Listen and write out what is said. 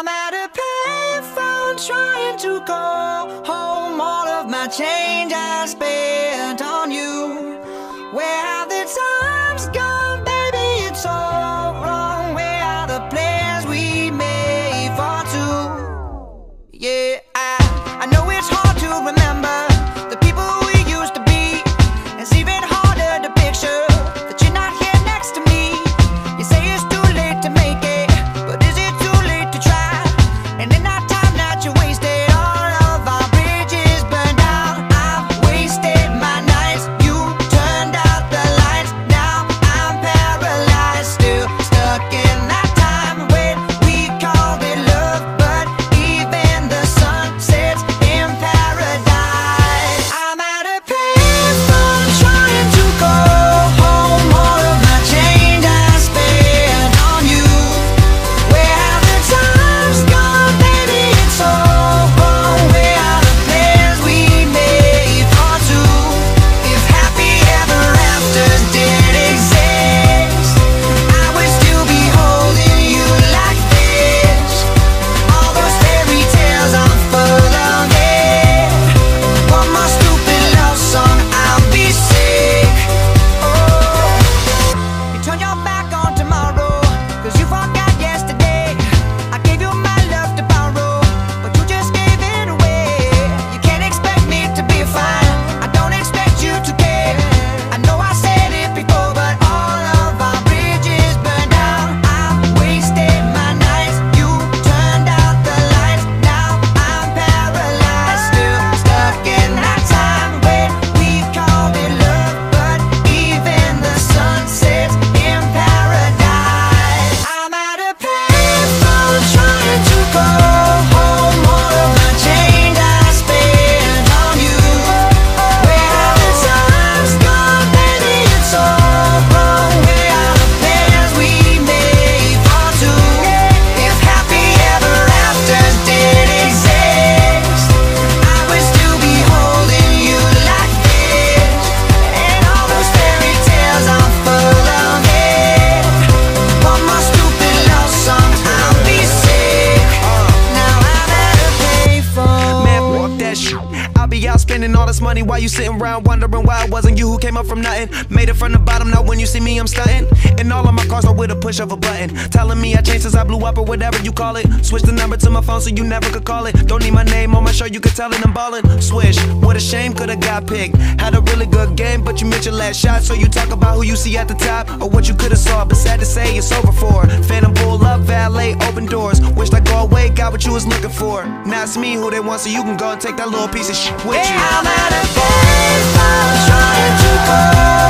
I'm at a payphone trying to call home. All of my change I spent be out spending all this money while you sitting around wondering why it wasn't you who came up from nothing. Made it from the bottom, now when you see me, I'm stunting. And all of my cars are with a push of a button. Telling me I changed since I blew up or whatever you call it. Switch the number to my phone so you never could call it. Don't need my name on my shirt, you could tell it I'm ballin'. Swish, what a shame, could've got picked. Had a really good game, but you missed your last shot. So you talk about who you see at the top or what you could've saw. But sad to say, it's over for. Phantom pull up, valet, open doors. Wished I go away, got what you was looking for. Now it's me who they want, so you can go and take that little piece of shit with you. I'm at a payphone trying to. All